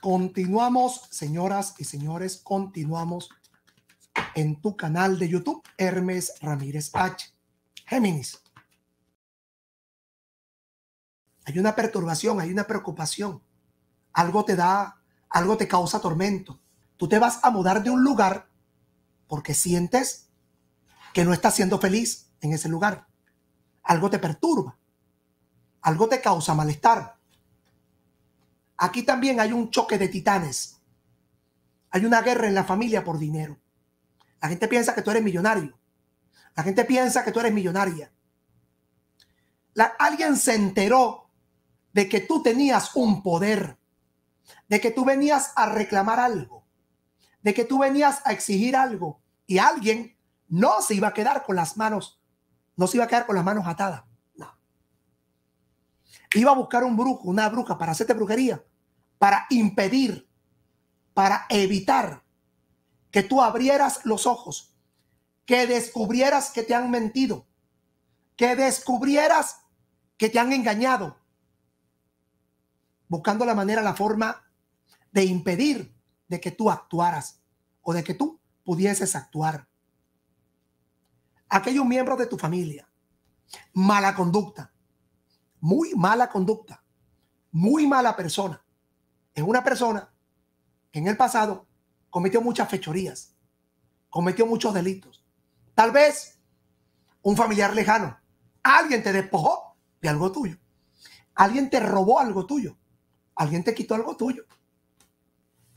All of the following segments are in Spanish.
Continuamos, señoras y señores, continuamos en tu canal de YouTube, Hermes Ramírez H. Géminis. Hay una perturbación, hay una preocupación. Algo te da, algo te causa tormento. Tú te vas a mudar de un lugar porque sientes que no estás siendo feliz en ese lugar. Algo te perturba. Algo te causa malestar. Aquí también hay un choque de titanes. Hay una guerra en la familia por dinero. La gente piensa que tú eres millonario. La gente piensa que tú eres millonaria. alguien se enteró de que tú tenías un poder, de que tú venías a reclamar algo, de que tú venías a exigir algo y alguien no se iba a quedar con las manos, no se iba a quedar con las manos atadas. Iba a buscar un brujo, una bruja para hacerte brujería, para impedir, para evitar que tú abrieras los ojos, que descubrieras que te han mentido, que descubrieras que te han engañado, buscando la manera, la forma de impedir de que tú actuaras o de que tú pudieses actuar. Aquellos miembros de tu familia, mala conducta, muy mala conducta, muy mala persona. Es una persona que en el pasado cometió muchas fechorías, cometió muchos delitos. Tal vez un familiar lejano, alguien te despojó de algo tuyo, alguien te robó algo tuyo, alguien te quitó algo tuyo.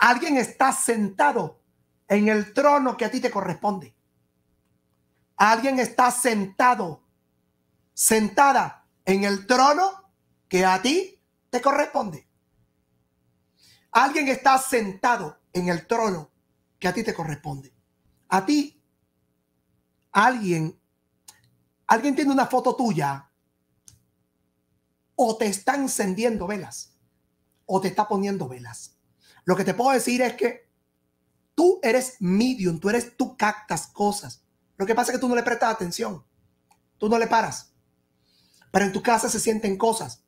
Alguien está sentado en el trono que a ti te corresponde. Alguien está sentado, sentada en el trono que a ti te corresponde. Alguien está sentado en el trono que a ti te corresponde. A ti, alguien, alguien tiene una foto tuya o te está encendiendo velas o te está poniendo velas. Lo que te puedo decir es que tú eres medium, tú eres, tú captas cosas. Lo que pasa es que tú no le prestas atención. Tú no le paras. Pero en tu casa se sienten cosas.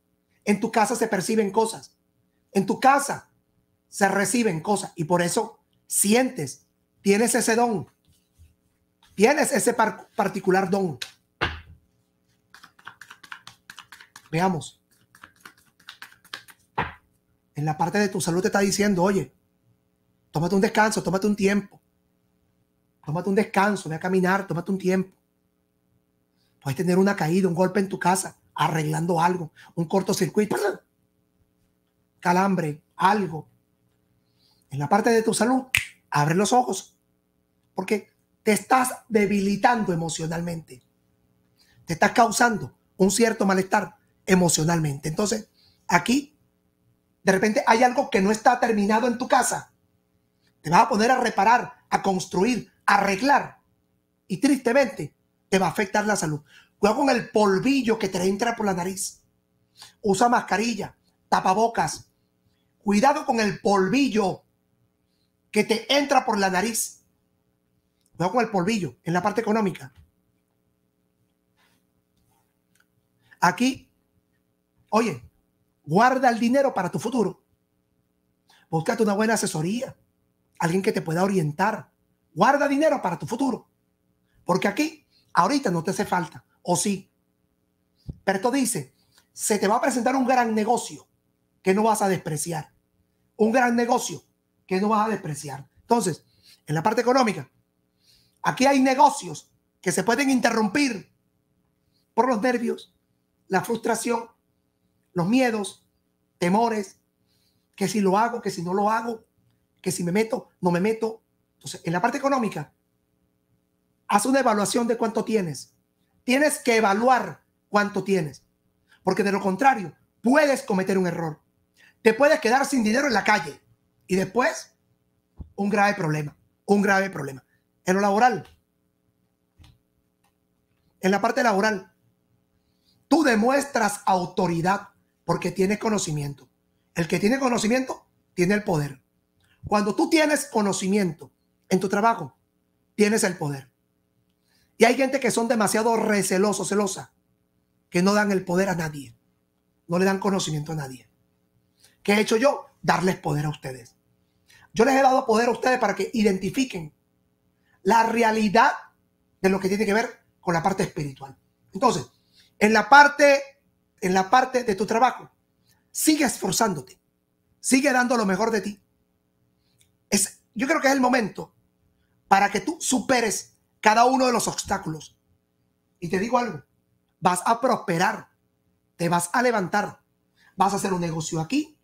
En tu casa se perciben cosas. En tu casa se reciben cosas y por eso sientes, tienes ese don, tienes ese particular don. Veamos. En la parte de tu salud te está diciendo, oye, tómate un descanso, tómate un tiempo. Tómate un descanso, ve a caminar, tómate un tiempo. Puedes tener una caída, un golpe en tu casa, arreglando algo, un cortocircuito, calambre, algo en la parte de tu salud, abre los ojos, porque te estás debilitando emocionalmente. Te estás causando un cierto malestar emocionalmente. Entonces, aquí, de repente hay algo que no está terminado en tu casa. Te vas a poner a reparar, a construir, a arreglar. Y tristemente, te va a afectar la salud. Cuidado con el polvillo que te entra por la nariz. Usa mascarilla, tapabocas. Cuidado con el polvillo que te entra por la nariz. Cuidado con el polvillo en la parte económica. Aquí, oye, guarda el dinero para tu futuro. Búscate una buena asesoría, alguien que te pueda orientar. Guarda dinero para tu futuro. Porque aquí, ahorita no te hace falta, o sí. Pero esto dice, se te va a presentar un gran negocio que no vas a despreciar. Un gran negocio que no vas a despreciar. Entonces, en la parte económica, aquí hay negocios que se pueden interrumpir por los nervios, la frustración, los miedos, temores, que si lo hago, que si no lo hago, que si me meto, no me meto. Entonces, en la parte económica, haz una evaluación de cuánto tienes. Tienes que evaluar cuánto tienes, porque de lo contrario, puedes cometer un error. Te puedes quedar sin dinero en la calle. Y después, un grave problema, un grave problema. En lo laboral, en la parte laboral, tú demuestras autoridad porque tienes conocimiento. El que tiene conocimiento tiene el poder. Cuando tú tienes conocimiento en tu trabajo, tienes el poder. Y hay gente que son demasiado recelosos, celosa, que no dan el poder a nadie. No le dan conocimiento a nadie. ¿Qué he hecho yo? darles poder a ustedes. Yo les he dado poder a ustedes para que identifiquen la realidad de lo que tiene que ver con la parte espiritual. Entonces, en la parte, en la parte de tu trabajo, sigue esforzándote, sigue dando lo mejor de ti. Es, yo creo que es el momento para que tú superes cada uno de los obstáculos. Y te digo algo, vas a prosperar, te vas a levantar, vas a hacer un negocio aquí,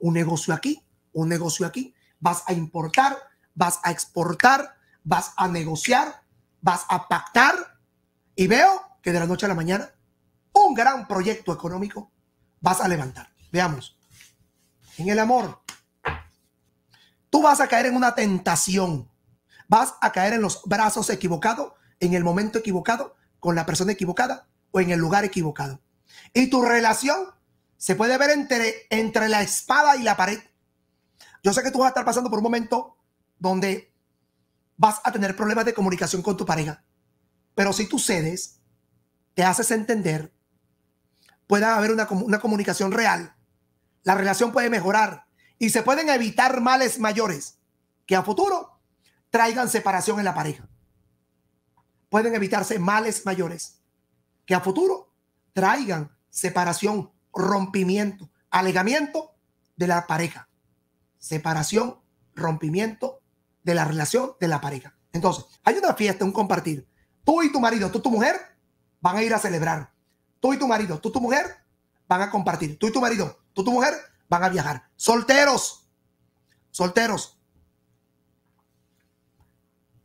un negocio aquí, un negocio aquí, vas a importar, vas a exportar, vas a negociar, vas a pactar y veo que de la noche a la mañana un gran proyecto económico vas a levantar. Veamos. En el amor, tú vas a caer en una tentación. Vas a caer en los brazos equivocados, en el momento equivocado, con la persona equivocada o en el lugar equivocado. Y tu relación se puede ver entre, entre la espada y la pared. Yo sé que tú vas a estar pasando por un momento donde vas a tener problemas de comunicación con tu pareja. Pero si tú cedes, te haces entender, puede haber una, una comunicación real, la relación puede mejorar y se pueden evitar males mayores que a futuro traigan separación en la pareja. Pueden evitarse males mayores que a futuro traigan separación, rompimiento, alegamiento de la pareja. Separación, rompimiento de la relación de la pareja. Entonces, hay una fiesta, un compartir. Tú y tu marido, tú y tu mujer van a ir a celebrar. Tú y tu marido, tú y tu mujer van a compartir. Tú y tu marido, tú y tu mujer van a viajar. Solteros, solteros.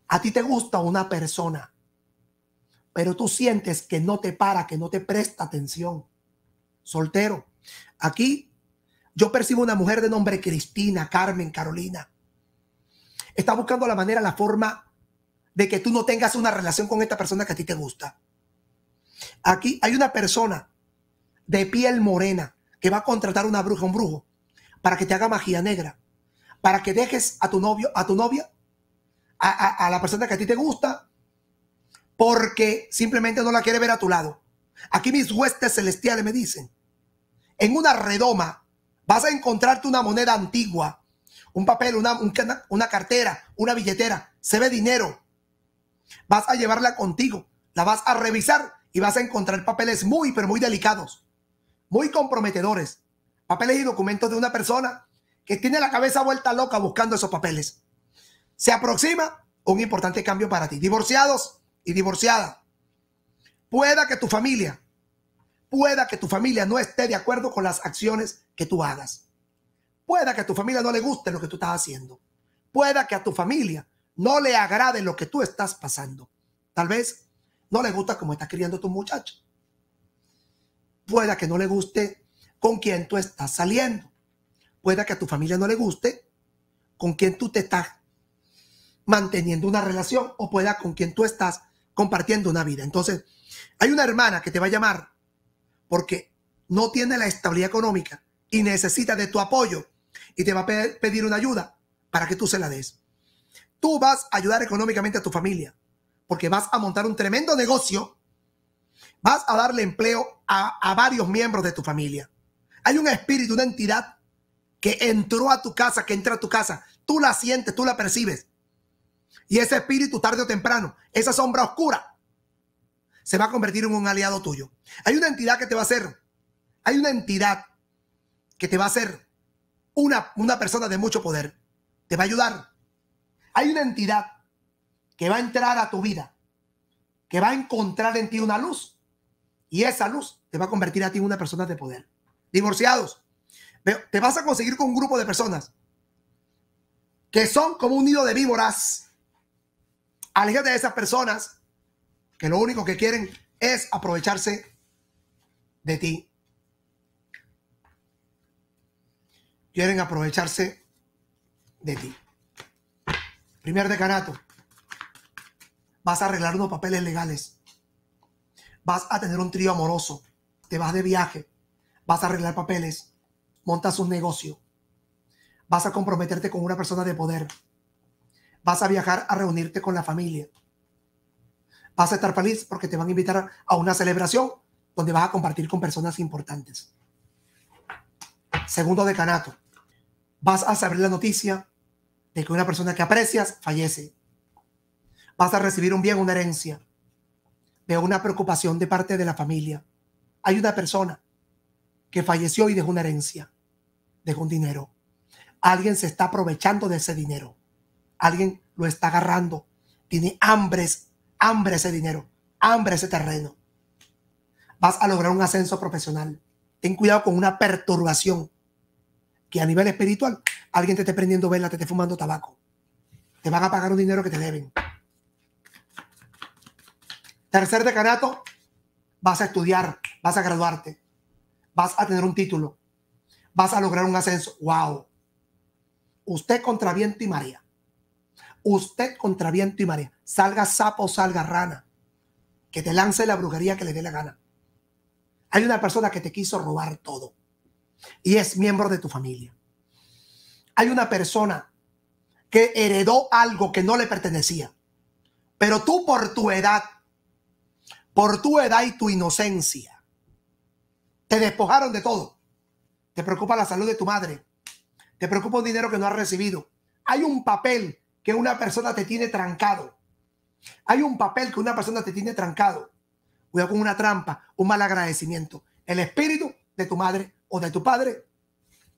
A ti te gusta una persona, pero tú sientes que no te para, que no te presta atención. Soltero. Aquí yo percibo una mujer de nombre Cristina, Carmen, Carolina. Está buscando la manera, la forma de que tú no tengas una relación con esta persona que a ti te gusta. Aquí hay una persona de piel morena que va a contratar una bruja, un brujo, para que te haga magia negra, para que dejes a tu novio, a tu novia, a, la persona que a ti te gusta, porque simplemente no la quiere ver a tu lado. Aquí mis huestes celestiales me dicen, en una redoma vas a encontrarte una moneda antigua, un papel, una, una cartera, una billetera, se ve dinero. Vas a llevarla contigo, la vas a revisar y vas a encontrar papeles muy, pero muy delicados, muy comprometedores. Papeles y documentos de una persona que tiene la cabeza vuelta loca buscando esos papeles. Se aproxima un importante cambio para ti. Divorciados y divorciada. Pueda que tu familia Pueda que tu familia no esté de acuerdo con las acciones que tú hagas. Pueda que a tu familia no le guste lo que tú estás haciendo. Pueda que a tu familia no le agrade lo que tú estás pasando. Tal vez no le gusta cómo está criando tu muchacho. Pueda que no le guste con quién tú estás saliendo. Pueda que a tu familia no le guste con quién tú te estás manteniendo una relación o pueda con quien tú estás compartiendo una vida. Entonces, hay una hermana que te va a llamar porque no tiene la estabilidad económica y necesita de tu apoyo y te va a pedir una ayuda para que tú se la des. Tú vas a ayudar económicamente a tu familia porque vas a montar un tremendo negocio, vas a darle empleo a, a varios miembros de tu familia. Hay un espíritu, una entidad que entró a tu casa, que entra a tu casa. Tú la sientes, tú la percibes. Y ese espíritu, tarde o temprano, esa sombra oscura, se va a convertir en un aliado tuyo. Hay una entidad que te va a hacer, hay una entidad que te va a hacer una, una persona de mucho poder. Te va a ayudar. Hay una entidad que va a entrar a tu vida, que va a encontrar en ti una luz. Y esa luz te va a convertir a ti en una persona de poder. Divorciados, te vas a conseguir con un grupo de personas que son como un nido de víboras. Aléjate de esas personas que lo único que quieren es aprovecharse de ti. Quieren aprovecharse de ti. Primer decanato. Vas a arreglar unos papeles legales. Vas a tener un trío amoroso. Te vas de viaje. Vas a arreglar papeles. Montas un negocio. Vas a comprometerte con una persona de poder. Vas a viajar a reunirte con la familia vas a estar feliz porque te van a invitar a una celebración donde vas a compartir con personas importantes. Segundo decanato. Vas a saber la noticia de que una persona que aprecias fallece. Vas a recibir un bien, una herencia. Veo una preocupación de parte de la familia. Hay una persona que falleció y dejó una herencia, dejó un dinero. Alguien se está aprovechando de ese dinero. Alguien lo está agarrando. Tiene hambre, hambre ese dinero, hambre ese terreno. Vas a lograr un ascenso profesional. Ten cuidado con una perturbación que a nivel espiritual alguien te esté prendiendo vela, te esté fumando tabaco. Te van a pagar un dinero que te deben. Tercer decanato, vas a estudiar, vas a graduarte, vas a tener un título, vas a lograr un ascenso. ¡Wow! Usted contra viento y María. Usted contra viento y María. Salga sapo, salga rana. Que te lance la brujería que le dé la gana. Hay una persona que te quiso robar todo y es miembro de tu familia. Hay una persona que heredó algo que no le pertenecía, pero tú por tu edad, por tu edad y tu inocencia, te despojaron de todo. Te preocupa la salud de tu madre, te preocupa un dinero que no has recibido. Hay un papel que una persona te tiene trancado. Hay un papel que una persona te tiene trancado. Cuidado con una trampa, un mal agradecimiento. El espíritu de tu madre o de tu padre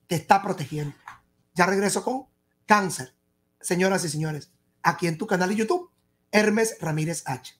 te está protegiendo. Ya regreso con cáncer. Señoras y señores, aquí en tu canal de YouTube, Hermes Ramírez H.